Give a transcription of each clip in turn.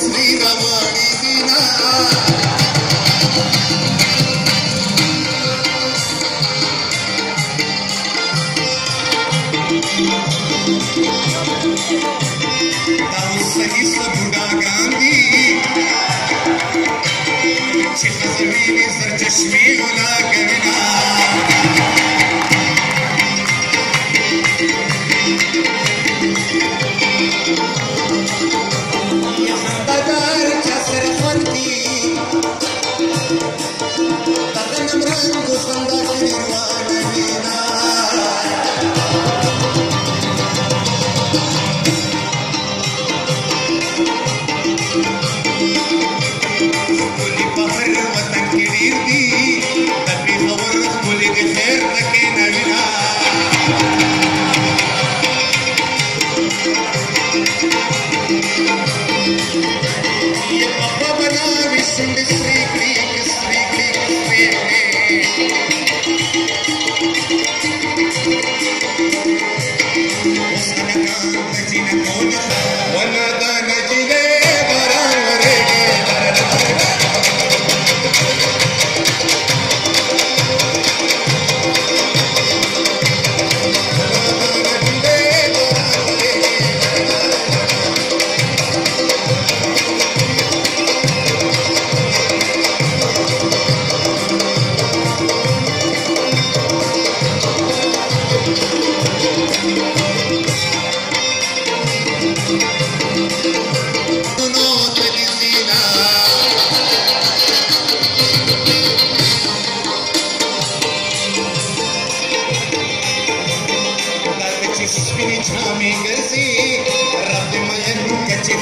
Sweet, I'm already in Shmi Mula Don't be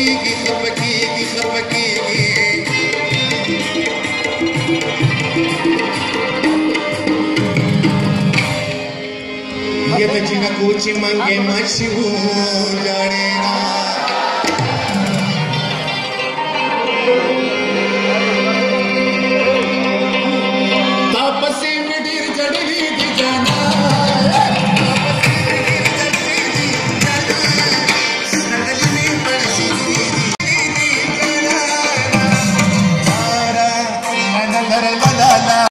खपकेगी खपकेगी खपकेगी ये बचना कुछ मांगे मशहूर जाने ना।